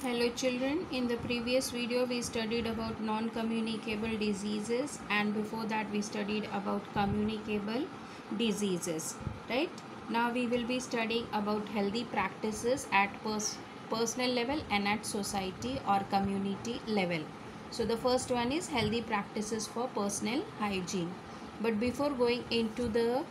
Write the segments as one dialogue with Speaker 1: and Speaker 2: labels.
Speaker 1: Hello children, in the previous video we studied about non-communicable diseases and before that we studied about communicable diseases, right? Now we will be studying about healthy practices at pers- personal level and at society or community level. So the first one is healthy practices for personal hygiene. But before going into the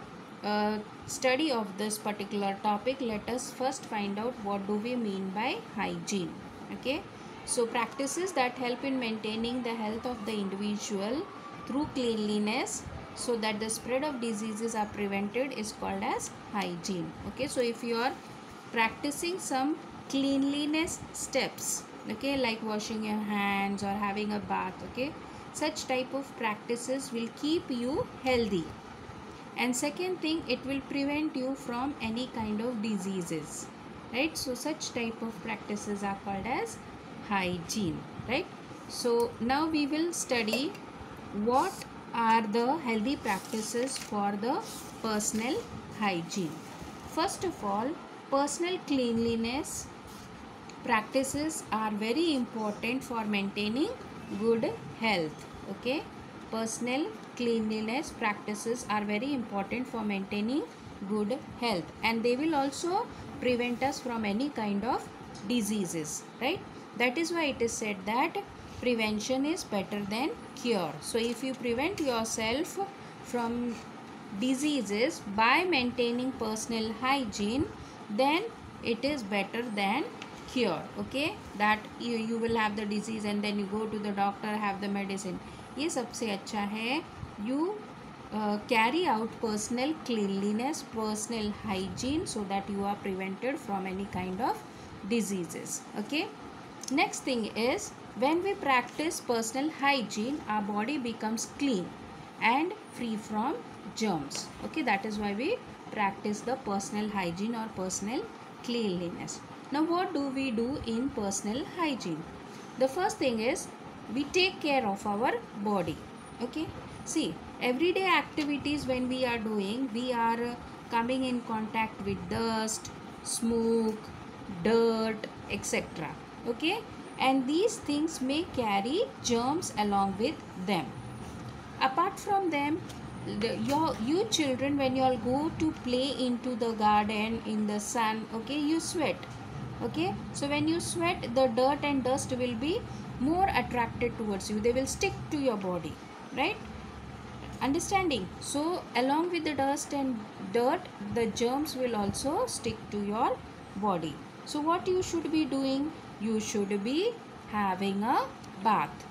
Speaker 1: uh, study of this particular topic, let us first find out what do we mean by hygiene. Okay, so practices that help in maintaining the health of the individual through cleanliness so that the spread of diseases are prevented is called as hygiene. Okay, so if you are practicing some cleanliness steps, okay, like washing your hands or having a bath, okay, such type of practices will keep you healthy. And second thing it will prevent you from any kind of diseases right? So such type of practices are called as hygiene right? So now we will study what are the healthy practices for the personal hygiene. First of all personal cleanliness practices are very important for maintaining good health okay? Personal cleanliness practices are very important for maintaining good health. And they will also prevent us from any kind of diseases right that is why it is said that prevention is better than cure so if you prevent yourself from diseases by maintaining personal hygiene then it is better than cure okay that you, you will have the disease and then you go to the doctor have the medicine ये सबसे अच्छा है you uh, carry out personal cleanliness personal hygiene so that you are prevented from any kind of diseases okay? Next thing is when we practice personal hygiene our body becomes clean and free from germs okay? That is why we practice the personal hygiene or personal cleanliness. Now what do we do in personal hygiene? The first thing is we take care of our body okay? See everyday activities when we are doing we are uh, coming in contact with dust smoke dirt etc okay? And these things may carry germs along with them. Apart from them the, your you children when you all go to play into the garden in the sun okay you sweat. Okay? So when you sweat the dirt and dust will be more attracted towards you. They will stick to your body. Right understanding. So along with the dust and dirt the germs will also stick to your body. So what you should be doing? You should be having a bath.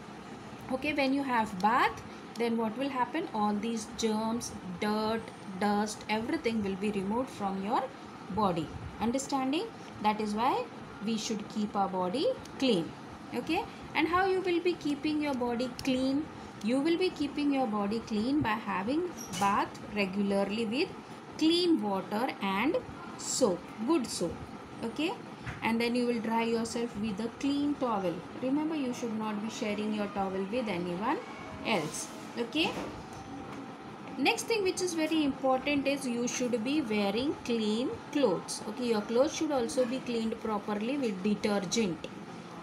Speaker 1: Okay when you have bath then what will happen? All these germs dirt dust everything will be removed from your body. Understanding? That is why we should keep our body clean. Okay? And how you will be keeping your body clean you will be keeping your body clean by having bath regularly with clean water and soap good soap okay? And then you will dry yourself with a clean towel. Remember you should not be sharing your towel with anyone else okay? Next thing which is very important is you should be wearing clean clothes okay? Your clothes should also be cleaned properly with detergent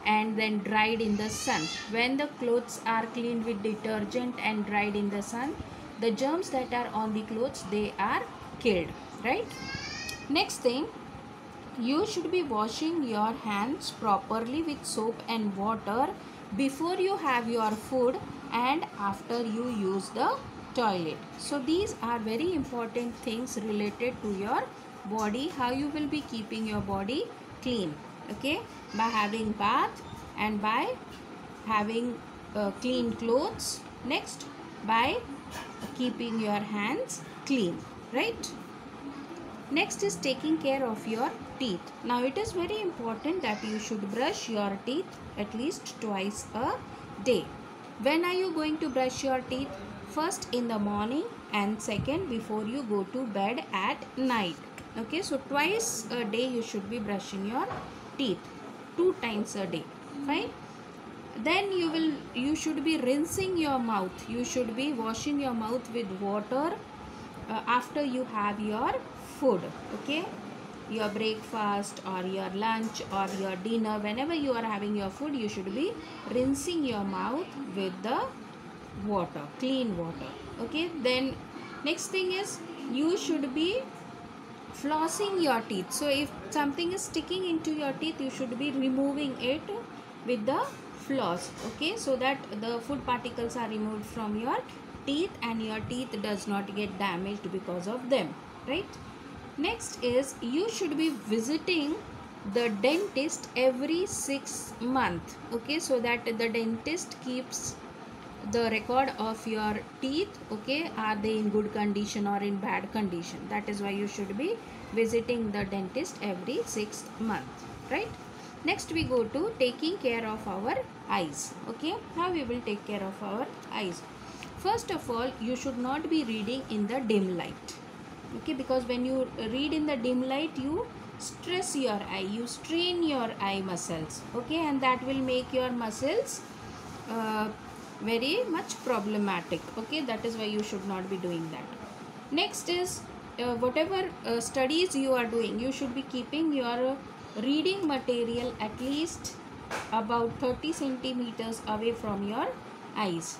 Speaker 1: and then dried in the sun. When the clothes are cleaned with detergent and dried in the sun the germs that are on the clothes they are killed right? Next thing you should be washing your hands properly with soap and water before you have your food and after you use the toilet. So these are very important things related to your body how you will be keeping your body clean okay? By having bath and by having uh, clean clothes. Next by keeping your hands clean. Right? Next is taking care of your teeth. Now it is very important that you should brush your teeth at least twice a day. When are you going to brush your teeth? First in the morning and second before you go to bed at night. Okay? So twice a day you should be brushing your teeth two times a day fine? Then you will you should be rinsing your mouth. You should be washing your mouth with water uh, after you have your food okay? Your breakfast or your lunch or your dinner whenever you are having your food you should be rinsing your mouth with the water clean water okay? Then next thing is you should be flossing your teeth. So if something is sticking into your teeth you should be removing it with the floss okay? So that the food particles are removed from your teeth and your teeth does not get damaged because of them right? Next is you should be visiting the dentist every 6 month okay? So that the dentist keeps the record of your teeth okay are they in good condition or in bad condition? That is why you should be visiting the dentist every sixth month right? Next we go to taking care of our eyes okay? How we will take care of our eyes? First of all you should not be reading in the dim light okay? Because when you read in the dim light you stress your eye you strain your eye muscles okay? And that will make your muscles uh, very much problematic. Okay that is why you should not be doing that. Next is uh, whatever uh, studies you are doing you should be keeping your reading material at least about 30 centimeters away from your eyes.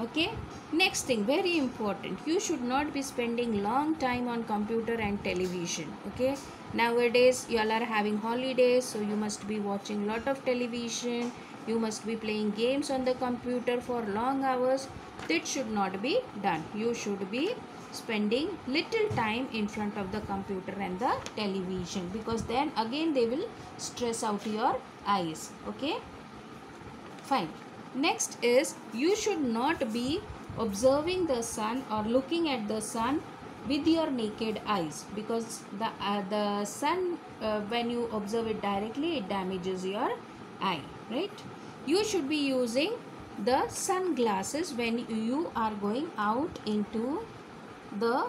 Speaker 1: Okay next thing very important you should not be spending long time on computer and television. Okay nowadays you all are having holidays so you must be watching a lot of television you must be playing games on the computer for long hours. That should not be done. You should be spending little time in front of the computer and the television because then again they will stress out your eyes. Okay? Fine. Next is you should not be observing the sun or looking at the sun with your naked eyes because the uh, the sun uh, when you observe it directly it damages your eye right? You should be using the sunglasses when you are going out into the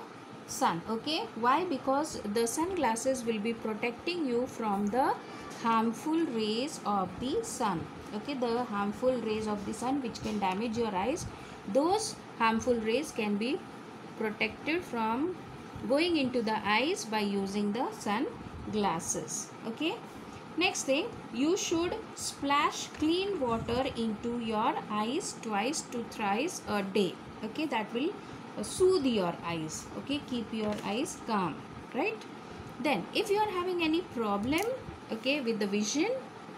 Speaker 1: sun okay? Why? Because the sunglasses will be protecting you from the harmful rays of the sun okay? The harmful rays of the sun which can damage your eyes. Those harmful rays can be protected from going into the eyes by using the sun glasses okay next thing you should splash clean water into your eyes twice to thrice a day. Okay that will uh, soothe your eyes okay keep your eyes calm right? Then if you are having any problem okay with the vision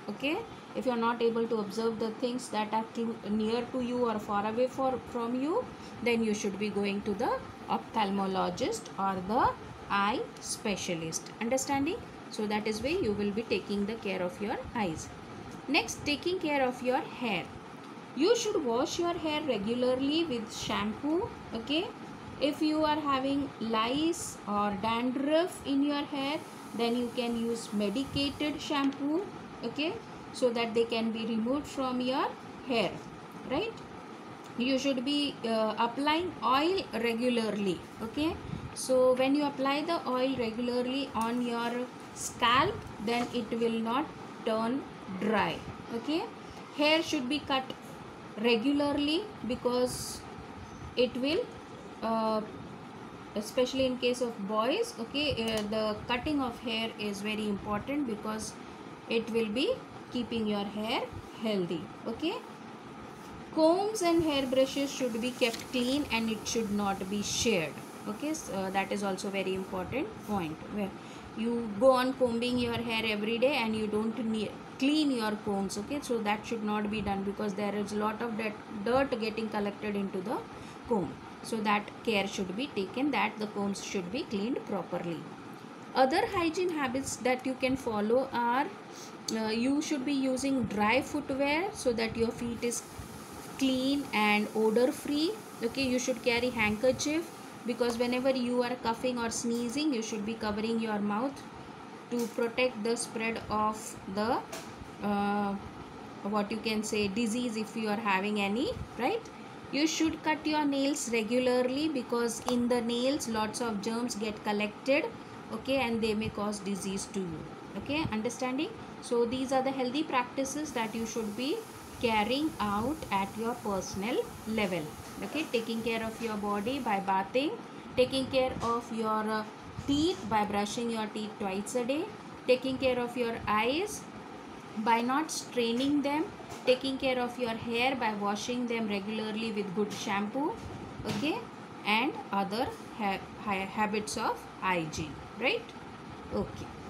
Speaker 1: okay if you are not able to observe the things that are near to you or far away for, from you then you should be going to the ophthalmologist or the eye specialist. Understanding so that is why you will be taking the care of your eyes. Next taking care of your hair. You should wash your hair regularly with shampoo okay? If you are having lice or dandruff in your hair then you can use medicated shampoo okay? So that they can be removed from your hair right? You should be uh, applying oil regularly okay? So when you apply the oil regularly on your scalp then it will not turn dry. Okay? Hair should be cut regularly because it will uh, especially in case of boys okay uh, the cutting of hair is very important because it will be keeping your hair healthy. Okay? Combs and hair brushes should be kept clean and it should not be shared. Okay? So uh, that is also very important point. Where you go on combing your hair every day and you don't clean your combs okay? So that should not be done because there is a lot of that dirt getting collected into the comb. So that care should be taken that the combs should be cleaned properly. Other hygiene habits that you can follow are uh, you should be using dry footwear so that your feet is clean and odor free okay? You should carry handkerchief because whenever you are coughing or sneezing you should be covering your mouth to protect the spread of the uh, what you can say disease if you are having any right? You should cut your nails regularly because in the nails lots of germs get collected okay and they may cause disease to you okay? Understanding? So these are the healthy practices that you should be carrying out at your personal level. Okay taking care of your body by bathing taking care of your uh, teeth by brushing your teeth twice a day taking care of your eyes by not straining them taking care of your hair by washing them regularly with good shampoo okay and other ha- ha- habits of hygiene right? Okay